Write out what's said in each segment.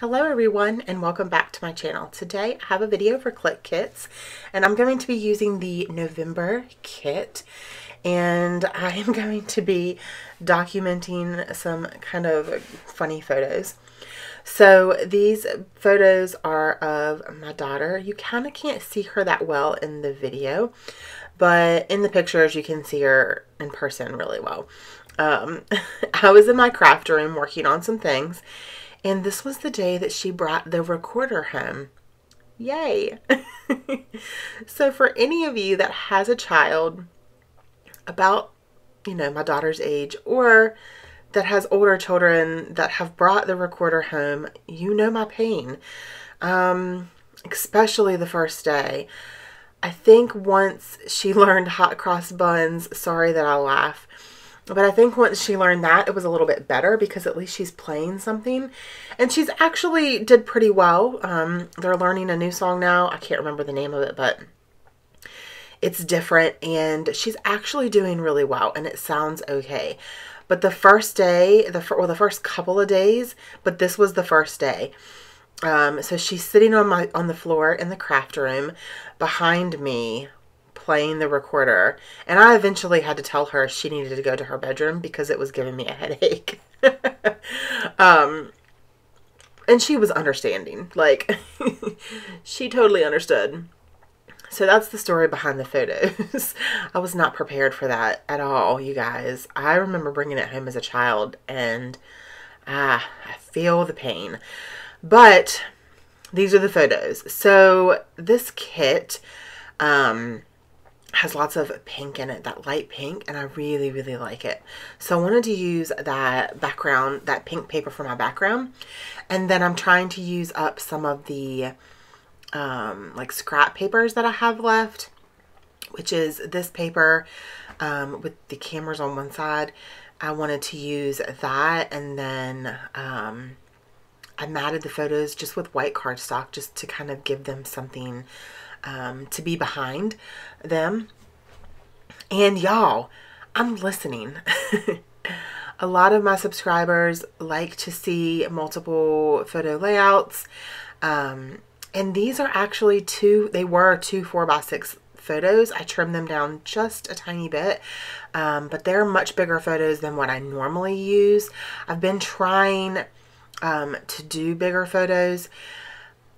Hello everyone and welcome back to my channel. Today I have a video for Clique Kits and I'm going to be using the November kit and I am going to be documenting some kind of funny photos. So these photos are of my daughter. You kind of can't see her that well in the video, but in the pictures you can see her in person really well. Um, I was in my craft room working on some things and this was the day that she brought the recorder home. Yay! so, for any of you that has a child about, you know, my daughter's age, or that has older children that have brought the recorder home, you know my pain. Um, especially the first day. I think once she learned hot cross buns, sorry that I laugh, but I think once she learned that, it was a little bit better because at least she's playing something. And she's actually did pretty well. Um, they're learning a new song now. I can't remember the name of it, but it's different. And she's actually doing really well. And it sounds okay. But the first day, the well, the first couple of days, but this was the first day. Um, so she's sitting on my on the floor in the craft room behind me playing the recorder. And I eventually had to tell her she needed to go to her bedroom because it was giving me a headache. um, and she was understanding. Like, she totally understood. So that's the story behind the photos. I was not prepared for that at all, you guys. I remember bringing it home as a child and ah, I feel the pain. But these are the photos. So this kit, um, has lots of pink in it, that light pink, and I really, really like it. So I wanted to use that background, that pink paper for my background. And then I'm trying to use up some of the um, like scrap papers that I have left, which is this paper um, with the cameras on one side. I wanted to use that and then um, I matted the photos just with white cardstock just to kind of give them something um, to be behind them. And y'all, I'm listening. a lot of my subscribers like to see multiple photo layouts. Um, and these are actually two, they were two four by six photos. I trimmed them down just a tiny bit, um, but they're much bigger photos than what I normally use. I've been trying um, to do bigger photos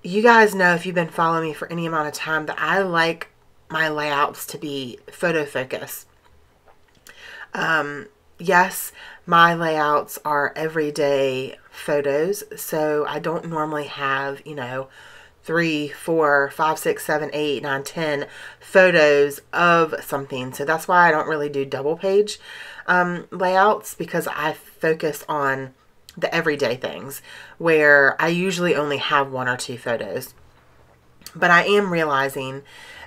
you guys know if you've been following me for any amount of time that I like my layouts to be photo focus. Um, yes, my layouts are everyday photos, so I don't normally have, you know, three, four, five, six, seven, eight, nine, ten photos of something. So that's why I don't really do double page um, layouts because I focus on the everyday things where I usually only have one or two photos. But I am realizing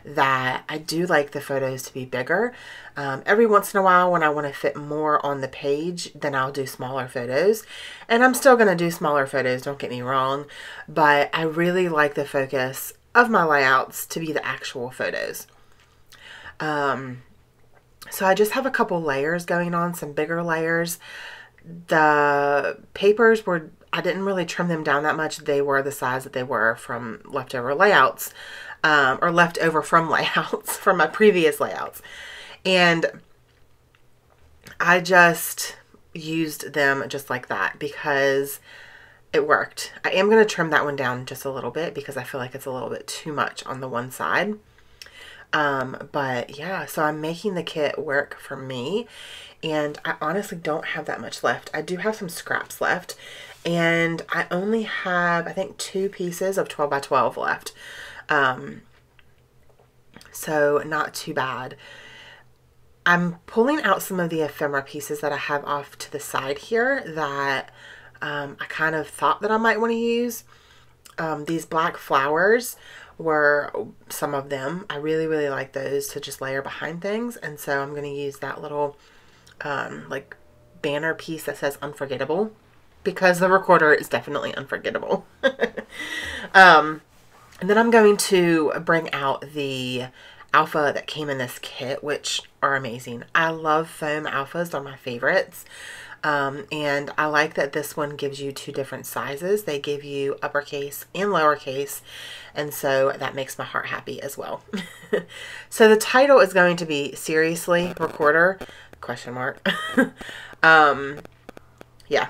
that I do like the photos to be bigger. Um, every once in a while when I want to fit more on the page, then I'll do smaller photos. And I'm still going to do smaller photos, don't get me wrong. But I really like the focus of my layouts to be the actual photos. Um, so I just have a couple layers going on, some bigger layers the papers were I didn't really trim them down that much. They were the size that they were from leftover layouts um, or leftover from layouts from my previous layouts. And I just used them just like that because it worked. I am going to trim that one down just a little bit because I feel like it's a little bit too much on the one side. Um, but yeah, so I'm making the kit work for me and I honestly don't have that much left. I do have some scraps left and I only have, I think, two pieces of 12 by 12 left. Um, so not too bad. I'm pulling out some of the ephemera pieces that I have off to the side here that um, I kind of thought that I might want to use. Um, these black flowers were some of them. I really, really like those to just layer behind things. And so I'm going to use that little um, like banner piece that says unforgettable because the recorder is definitely unforgettable. um, and then I'm going to bring out the alpha that came in this kit, which are amazing. I love foam alphas. They're my favorites. Um, and I like that this one gives you two different sizes. They give you uppercase and lowercase. And so that makes my heart happy as well. so the title is going to be Seriously Recorder? Question mark. um, yeah.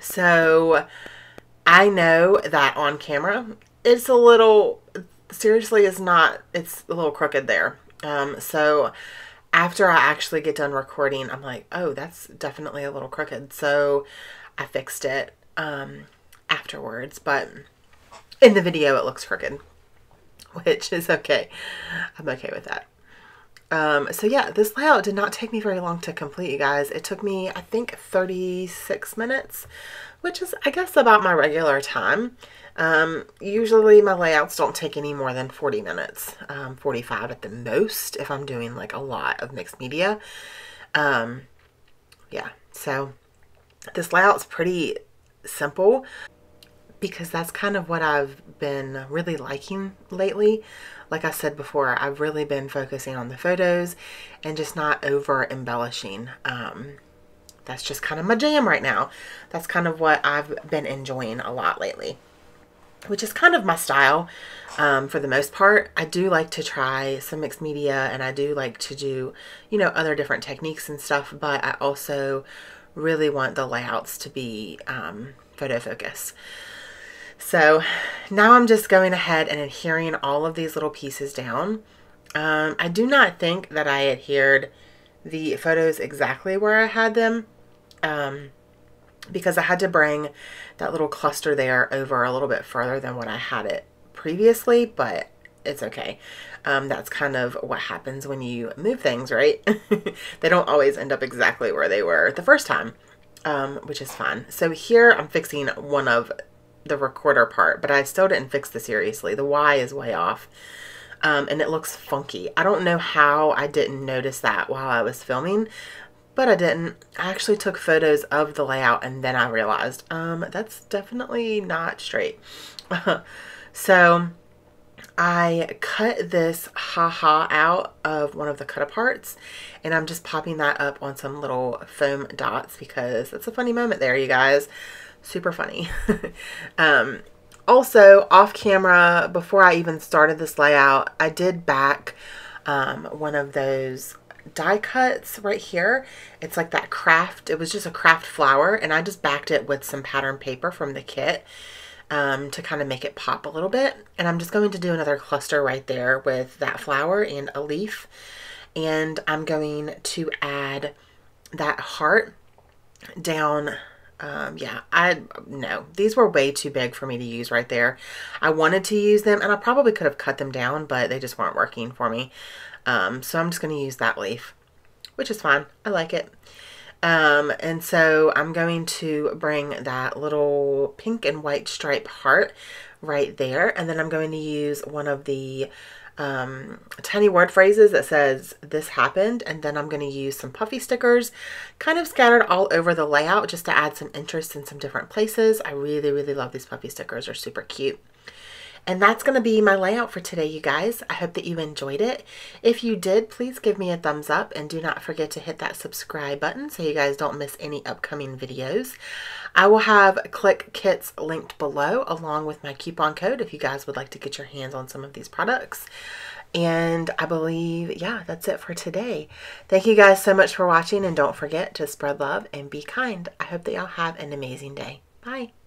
So I know that on camera, it's a little, seriously it's not, it's a little crooked there. Um, so after I actually get done recording, I'm like, oh, that's definitely a little crooked. So I fixed it um, afterwards, but in the video it looks crooked, which is okay. I'm okay with that. Um, so yeah, this layout did not take me very long to complete, you guys. It took me, I think, 36 minutes, which is, I guess, about my regular time. Um, usually my layouts don't take any more than 40 minutes, um, 45 at the most if I'm doing like a lot of mixed media. Um, yeah, so this layout's pretty simple because that's kind of what I've been really liking lately. Like I said before, I've really been focusing on the photos and just not over embellishing. Um, that's just kind of my jam right now. That's kind of what I've been enjoying a lot lately which is kind of my style um, for the most part. I do like to try some mixed media and I do like to do, you know, other different techniques and stuff, but I also really want the layouts to be um, photo focus. So now I'm just going ahead and adhering all of these little pieces down. Um, I do not think that I adhered the photos exactly where I had them. Um, because I had to bring that little cluster there over a little bit further than what I had it previously, but it's okay. Um, that's kind of what happens when you move things, right? they don't always end up exactly where they were the first time, um, which is fine. So here I'm fixing one of the recorder part, but I still didn't fix the seriously. The Y is way off. Um, and it looks funky. I don't know how I didn't notice that while I was filming, but I didn't. I actually took photos of the layout and then I realized um, that's definitely not straight. so I cut this haha out of one of the cut aparts and I'm just popping that up on some little foam dots because it's a funny moment there, you guys. Super funny. um, also, off camera, before I even started this layout, I did back um, one of those die cuts right here. It's like that craft. It was just a craft flower and I just backed it with some pattern paper from the kit um, to kind of make it pop a little bit. And I'm just going to do another cluster right there with that flower and a leaf. And I'm going to add that heart down um, yeah, I, no, these were way too big for me to use right there. I wanted to use them and I probably could have cut them down, but they just weren't working for me. Um, so I'm just going to use that leaf, which is fine. I like it. Um, and so I'm going to bring that little pink and white stripe heart right there. And then I'm going to use one of the um, tiny word phrases that says this happened and then I'm going to use some puffy stickers kind of scattered all over the layout just to add some interest in some different places. I really really love these puffy stickers. They're super cute. And that's going to be my layout for today, you guys. I hope that you enjoyed it. If you did, please give me a thumbs up and do not forget to hit that subscribe button so you guys don't miss any upcoming videos. I will have Clique Kits linked below along with my coupon code if you guys would like to get your hands on some of these products. And I believe, yeah, that's it for today. Thank you guys so much for watching and don't forget to spread love and be kind. I hope that y'all have an amazing day. Bye.